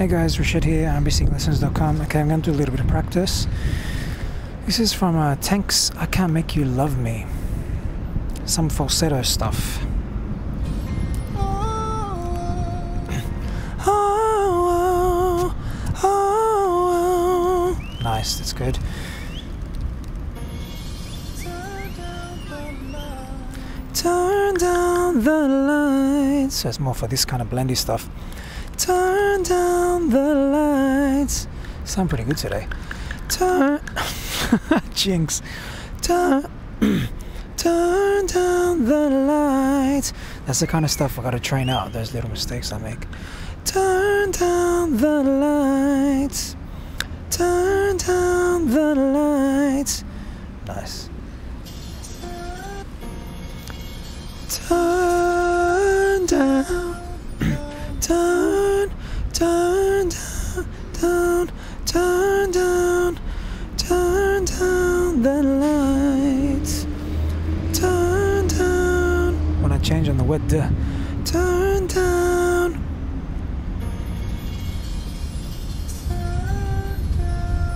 Hey guys, Rached here, rnbsinginglessons.com. Okay, I'm going to do a little bit of practice. This is from uh, Tank's I Can't Make You Love Me. Some falsetto stuff. Oh, oh, oh, nice, that's good. Turn down the lights. So it's more for this kind of blendy stuff. Turn down the lights. Sound pretty good today. Turn. Jinx. Turn. Turn down the lights. That's the kind of stuff I gotta train out, those little mistakes I make. Turn down the lights. Turn down, down, turn down, turn down the lights. Turn down. When I change on the wet, duh. turn down.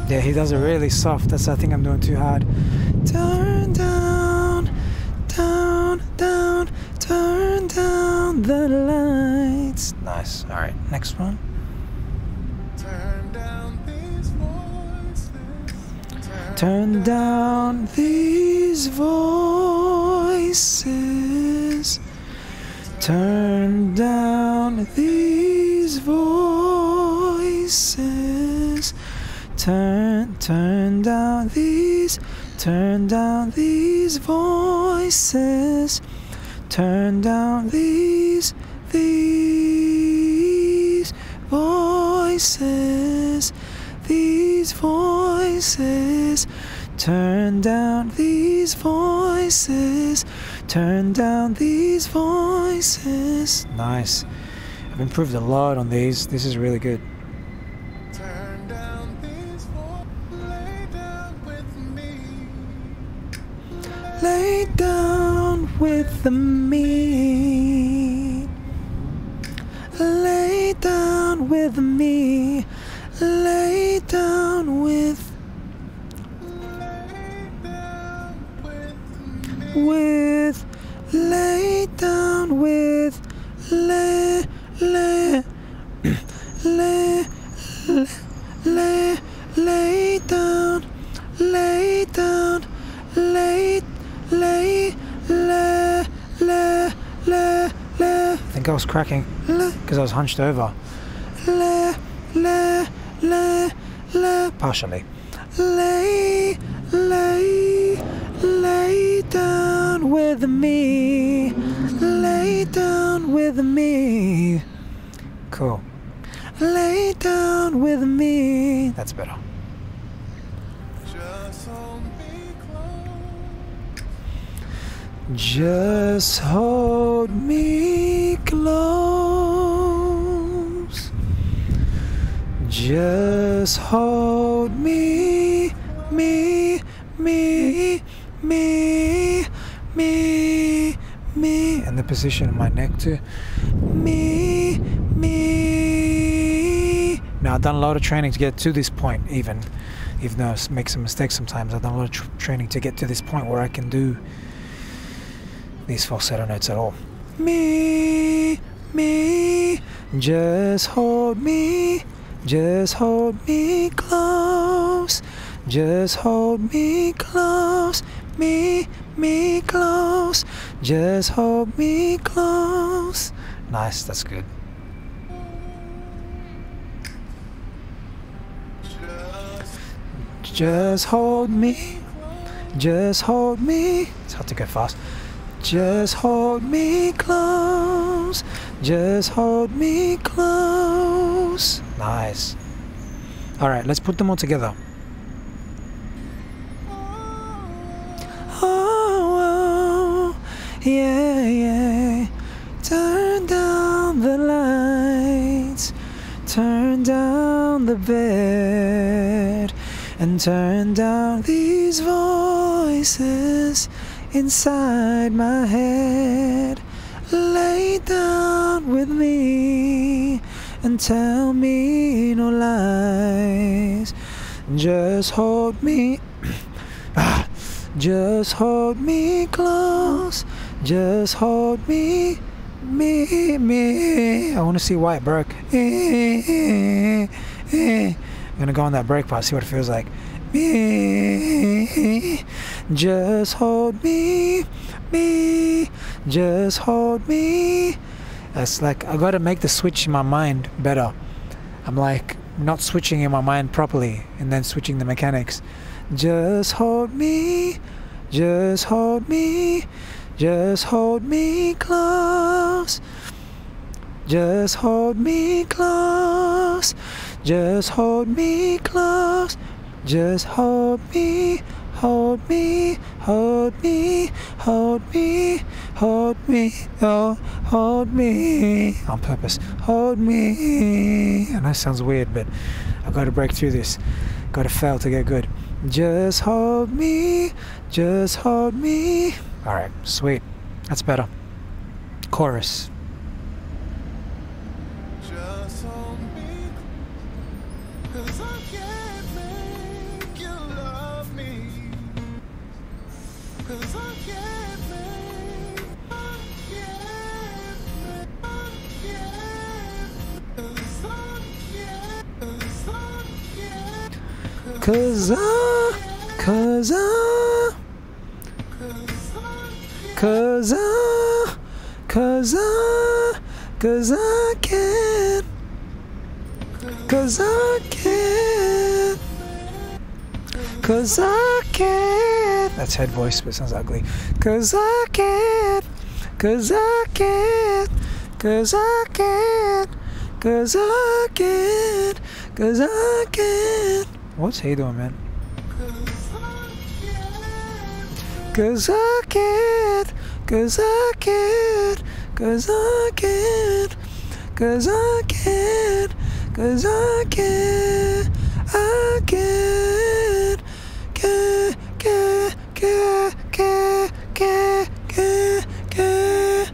Yeah, he does it really soft. That's I think I'm doing too hard. Turn down, down, down, turn down the lights. Nice. All right, next one. Turn down these voices. Turn down these voices. Turn, turn down these, turn down these voices. Turn down these, these voices, these voices. Turn down these voices, turn down these voices. Nice. I've improved a lot on these. This is really good. Turn down these voices. Lay down with me. Lay down with me. Lay down with me. Lay down with lay lay lay lay lay down lay down lay lay lay lay lay lay I think I was cracking because I was hunched over. Lay lay lay lay partially. Lay lay lay down with me lay down with me. Cool. Lay down with me. That's better. Just hold me close. just hold me close. Just hold me me me me me me and position of my neck to me me. Now i've done a lot of training to get to this point even even though i make some mistakes sometimes. I've done a lot of tr- training to get to this point where i can do these falsetto notes at all. Me me. Just hold me just hold me close just hold me close me me close. Just hold me close. Nice that's good. Just hold me just hold me. It's hard to go fast. Just hold me close just hold me close. Nice. All right let's put them all together yeah yeah turn down the lights turn down the bed and turn down these voices inside my head. Lay down with me, and tell me no lies. Just hold me. Ah, just hold me close. Just hold me, me, me. I want to see Wyatt Burke. Eh, eh, eh. I'm gonna go on that break part, see what it feels like. Me, just hold me, me, just hold me. That's like I gotta make the switch in my mind better. I'm like not switching in my mind properly and then switching the mechanics. Just hold me, just hold me, just hold me close. Just hold me close, just hold me close, just hold me, hold me, hold me, hold me, hold me, oh, hold me on purpose. Hold me. Know it sounds weird, but I've got to break through this. Got to fail to get good. Just hold me, just hold me. Alright, sweet. That's better. Chorus. Cause I, cause I Cause I, cause I, cause I can. Cause I can. Cause I can. That's head voice, but sounds ugly. Cause I can. Cause I can. Cause I can. Cause I can. Cause I can. What's he doing, man? Cause I can't, cause I can't, cause I can't, cause I can't, cause I can't, I can't, can't, can't, can't, can't, can't, can't, can't,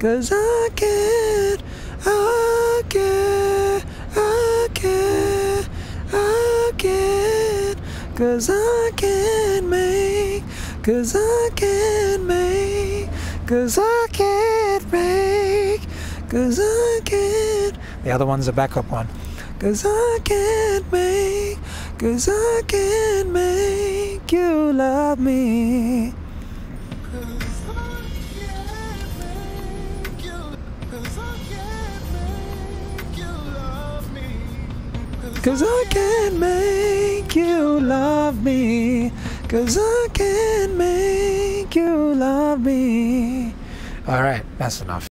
cause I can't, I can't, I can't, I can't, cause I can't cause I can't make, cause I can't make, cause I can't. The other one's a backup one. Cause I can't make, cause I can't make you love me. Cause I can't make you love me. Cause I can't make you love me. Alright, that's enough.